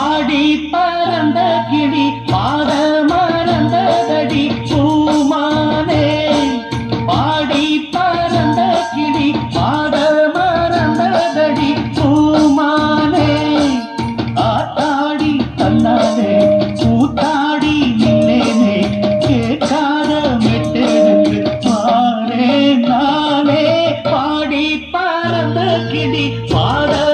ஆடி பறந்த கிளி பாட